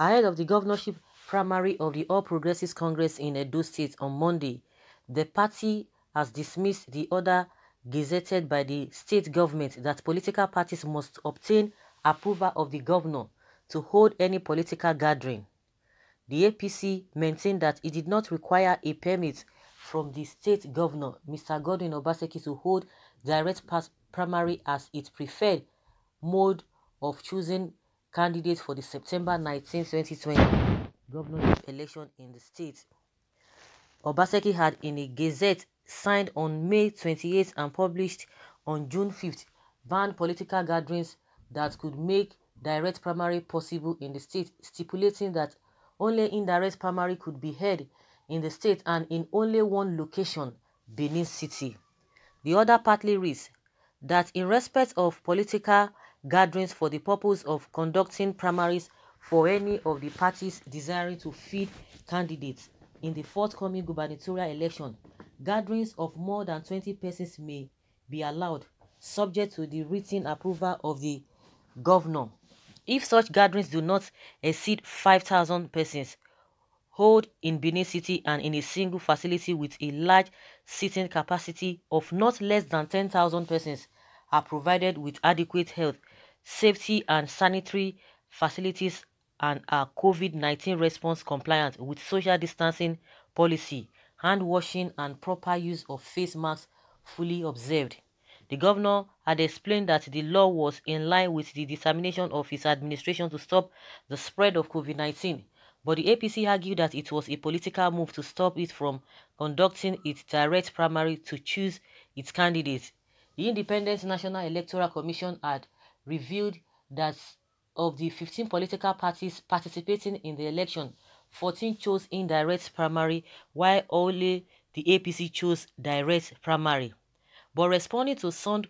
Ahead of the governorship primary of the All Progressives Congress in Edo State on Monday, the party has dismissed the order gazetted by the state government that political parties must obtain approval of the governor to hold any political gathering. The APC maintained that it did not require a permit from the state governor, Mr. Godwin Obaseki, to hold direct primary as its preferred mode of choosing candidates for the September 19, 2020 governorship election in the state. Obaseki had in a gazette signed on May 28 and published on June 5th banned political gatherings that could make direct primary possible in the state, stipulating that only indirect primary could be held in the state and in only one location, Benin City. The other partly reads that in respect of political gatherings for the purpose of conducting primaries for any of the parties desiring to feed candidates in the forthcoming gubernatorial election, gatherings of more than 20 persons may be allowed, subject to the written approval of the governor. If such gatherings do not exceed 5,000 persons, hold in Benin City and in a single facility with a large seating capacity of not less than 10,000 persons are provided with adequate health, safety and sanitary facilities and are COVID-19 response compliant with social distancing policy, hand washing and proper use of face masks fully observed. The governor had explained that the law was in line with the determination of his administration to stop the spread of COVID-19 but the APC argued that it was a political move to stop it from conducting its direct primary to choose its candidates. The Independent National Electoral Commission had revealed that of the 15 political parties participating in the election, 14 chose indirect primary while only the APC chose direct primary. But responding to Sund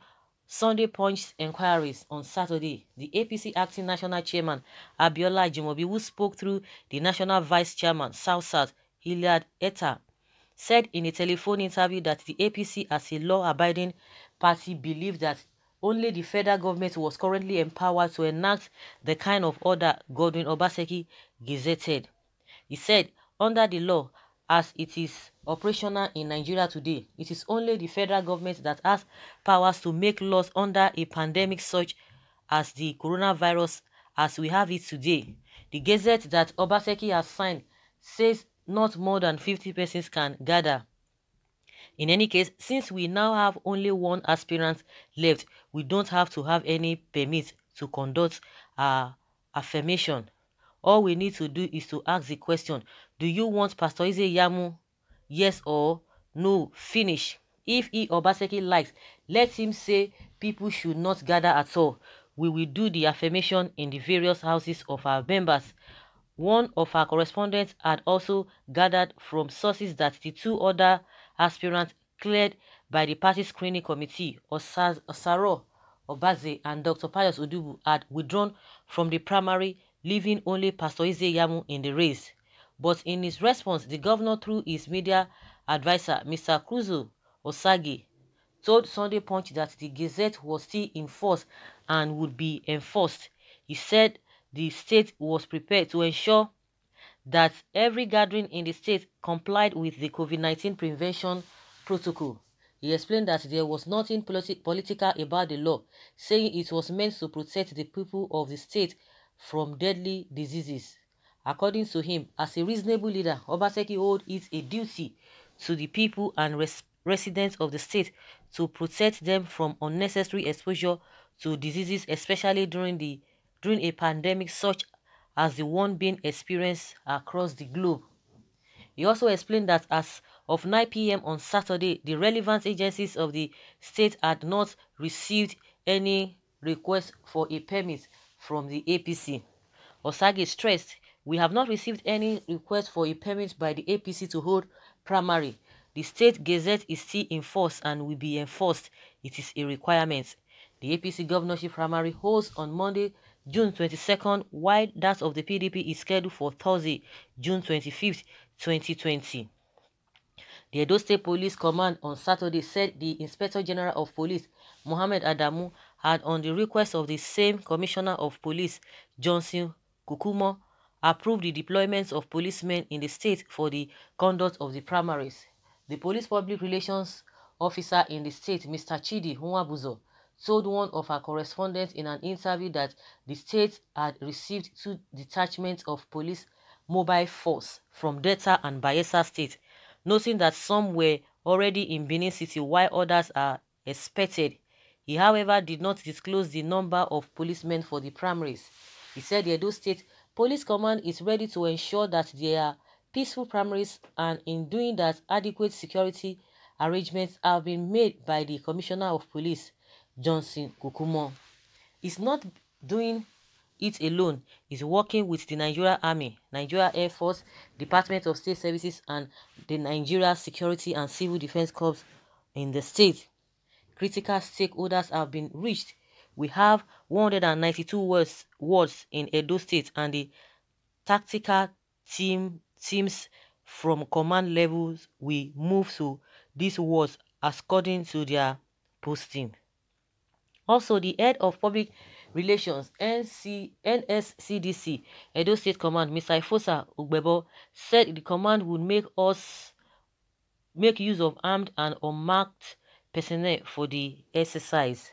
Sunday Punch's inquiries on Saturday, the APC acting national chairman Abiola Ajimobi, who spoke through the national vice chairman South South Hilliard Eta, said in a telephone interview that the APC as a law-abiding party believed that only the federal government was currently empowered to enact the kind of order Godwin Obaseki gazetted. He said, under the law, as it is operational in Nigeria today. It is only the federal government that has powers to make laws under a pandemic such as the coronavirus as we have it today. The gazette that Obaseki has signed says not more than 50 persons can gather. In any case, since we now have only one aspirant left, we don't have to have any permit to conduct our affirmation. All we need to do is to ask the question, do you want Pastor Ize-Iyamu? Yes or no, finish. If E. Obaseki likes, let him say people should not gather at all. We will do the affirmation in the various houses of our members. One of our correspondents had also gathered from sources that the two other aspirants cleared by the party screening committee, Osaro Obaze and Dr. Pius Odubu, had withdrawn from the primary leaving only Pastor Ize-Iyamu in the race. But in his response, the governor, through his media advisor, Mr. Crusoe Osagie, told Sunday Punch that the Gazette was still in force and would be enforced. He said the state was prepared to ensure that every gathering in the state complied with the COVID-19 prevention protocol. He explained that there was nothing politi political about the law, saying it was meant to protect the people of the state from deadly diseases. According to him, as a reasonable leader, Obaseki owed it a duty to the people and res residents of the state to protect them from unnecessary exposure to diseases, especially during the during a pandemic such as the one being experienced across the globe. He also explained that as of 9 p.m. on Saturday, the relevant agencies of the state had not received any request for a permit from the APC. Osagie stressed, we have not received any request for a permit by the APC to hold primary. The state gazette is still in force and will be enforced. It is a requirement. The APC governorship primary holds on Monday, June 22nd, while that of the PDP is scheduled for Thursday, June 25th, 2020. The Edo State Police Command on Saturday said the Inspector General of Police, Mohammed Adamu, had on the request of the same Commissioner of Police, Johnson Kokumo, approved the deployment of policemen in the state for the conduct of the primaries. The police public relations officer in the state, Mr. Chidi Nwabuzor, told one of our correspondents in an interview that the state had received two detachments of police mobile force from Delta and Bayelsa state, noting that some were already in Benin City while others are expected. He, however, did not disclose the number of policemen for the primaries. He said the Edo State Police Command is ready to ensure that there are peaceful primaries and in doing that adequate security arrangements have been made by the Commissioner of Police, Johnson Kokumo. He's not doing it alone is working with the Nigeria Army, Nigeria Air Force, Department of State Services, and the Nigeria Security and Civil Defense Corps in the state. Critical stakeholders have been reached. We have 192 words, wards in Edo State, and the tactical team teams from command levels we move to these wards according to their posting. Also, the head of public Relations NC, NSCDC Edo State Command Mr. Ifosa Ugbebo said the command would make us make use of armed and unmarked personnel for the exercise.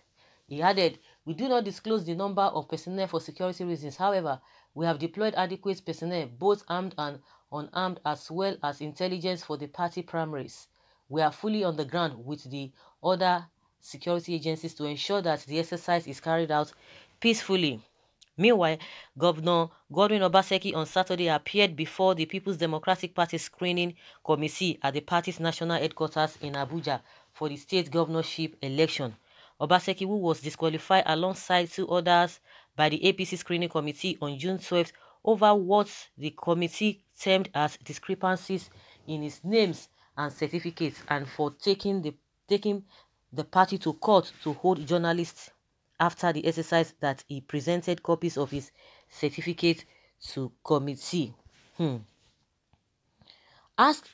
He added, we do not disclose the number of personnel for security reasons. However, we have deployed adequate personnel, both armed and unarmed, as well as intelligence for the party primaries. We are fully on the ground with the other security agencies to ensure that the exercise is carried out peacefully. Meanwhile, Governor Godwin Obaseki on Saturday appeared before the People's Democratic Party screening committee at the party's national headquarters in Abuja for the state governorship election. Obaseki, who was disqualified alongside two others by the APC screening committee on June 12th over what the committee termed as discrepancies in his names and certificates and for taking the taking the party to court to hold journalists after the exercise that he presented copies of his certificate to committee. Hmm. Asked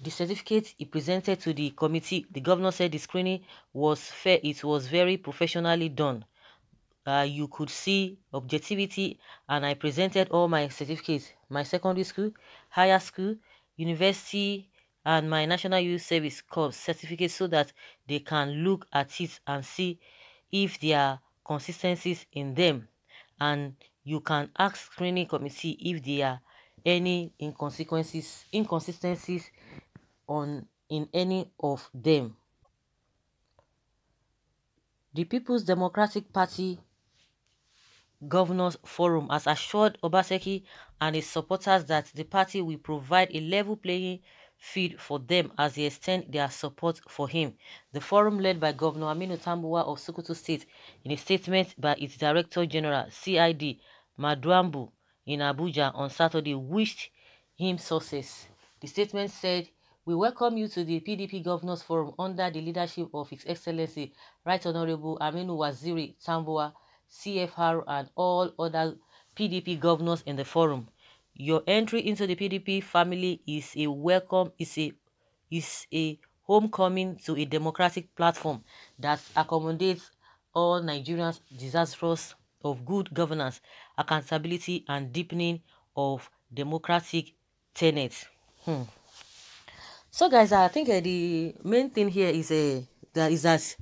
the certificate he presented to the committee, the governor said the screening was fair. It was very professionally done. Uh, you could see objectivity and I presented all my certificates, my secondary school, higher school, university, and my National Youth Service Corps certificate so that they can look at it and see if there are consistencies in them. And you can ask screening committee if there are any inconsistencies inconsistencies on in any of them. The people's democratic party governors forum has assured obaseki and his supporters that the party will provide a level playing feed for them as they extend their support for him. The forum led by Governor Aminu Tambuwal of Sokoto State in a statement by its Director General CID Maduabum in Abuja on Saturday wished him success. The statement said, we welcome you to the PDP Governors Forum under the leadership of His Excellency Right Honorable Aminu Waziri Tambuwal, CFR and all other PDP governors in the forum. Your entry into the PDP family is a welcome, is a is a homecoming to a democratic platform that accommodates all Nigerians desirous of good governance, accountability, and deepening of democratic tenets. Hmm. So, guys, I think uh, the main thing here is uh, that is that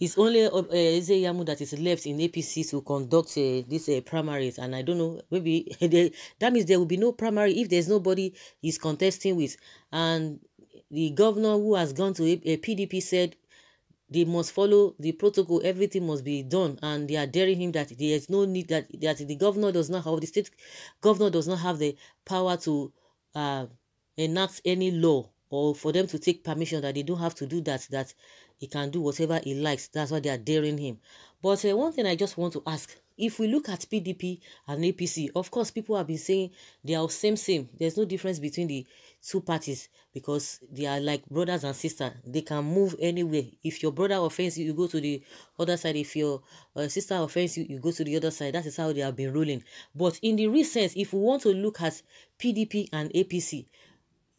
it's only uh, Eze Yamu that is left in APC to conduct uh, this uh, primaries, and I don't know, maybe they, that means there will be no primary if there's nobody he's contesting with. And the governor who has gone to a, a PDP said they must follow the protocol, everything must be done, and they are daring him that there is no need that that the governor does not have the state governor does not have the power to uh, enact any law or for them to take permission that they don't have to do that that he can do whatever he likes. That's why they are daring him. But uh, one thing I just want to ask, if we look at PDP and APC, of course, people have been saying they are same, same. There's no difference between the two parties because they are like brothers and sisters. They can move anywhere. If your brother offends you, you go to the other side. If your uh, sister offends you, you go to the other side. That is how they have been ruling. But in the recent, if we want to look at PDP and APC,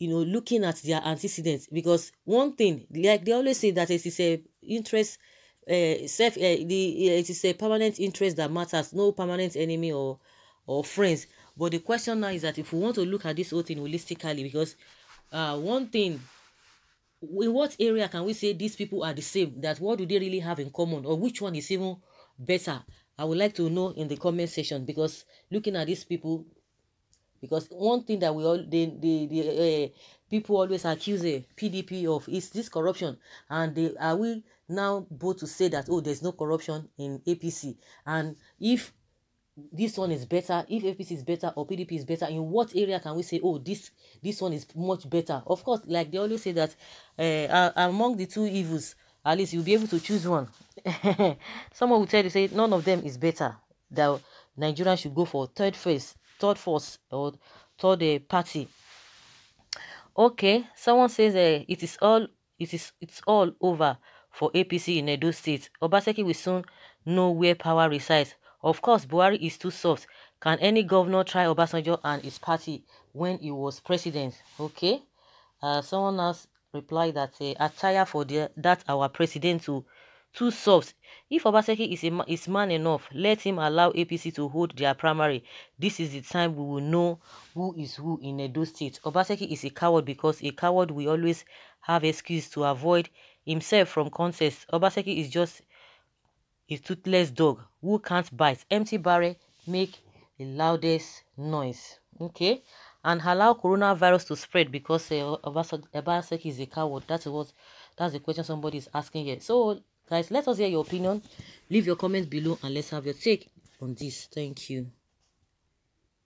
you know, looking at their antecedents. Because one thing, like they always say that it is a interest, uh, self, uh, the it is a permanent interest that matters, no permanent enemy or or friends. But the question now is that if we want to look at this whole thing holistically, because uh, one thing, in what area can we say these people are the same? That what do they really have in common, or which one is even better? I would like to know in the comment section because looking at these people, because one thing that we all the the, the uh, people always accuse a PDP of is this corruption, and they are we now both to say that oh there's no corruption in APC, and if this one is better if apc is better or pdp is better in what area can we say oh this this one is much better? Of course like they always say that uh, among the two evils at least you'll be able to choose one. Someone will tell you say none of them is better. That nigeria should go for third phase third force or third uh, party okay someone says uh, it is all it is it's all over for apc in edo state obaseki will soon know where power resides of course, Buhari is too soft. Can any governor try Obasanjo and his party when he was president? Okay. Uh, someone else replied that uh, attire for the, that our president to too soft. If Obaseki is, a, is man enough, let him allow APC to hold their primary. This is the time we will know who is who in Edo State. Obaseki is a coward because a coward will always have excuse to avoid himself from contest. Obaseki is just a toothless dog who can't bite. Empty barrel make the loudest noise. Okay? And allow coronavirus to spread because uh, Obaseki is a coward. That's what that's the question somebody is asking here. So guys, let us hear your opinion. Leave your comments below and let's have your take on this. Thank you.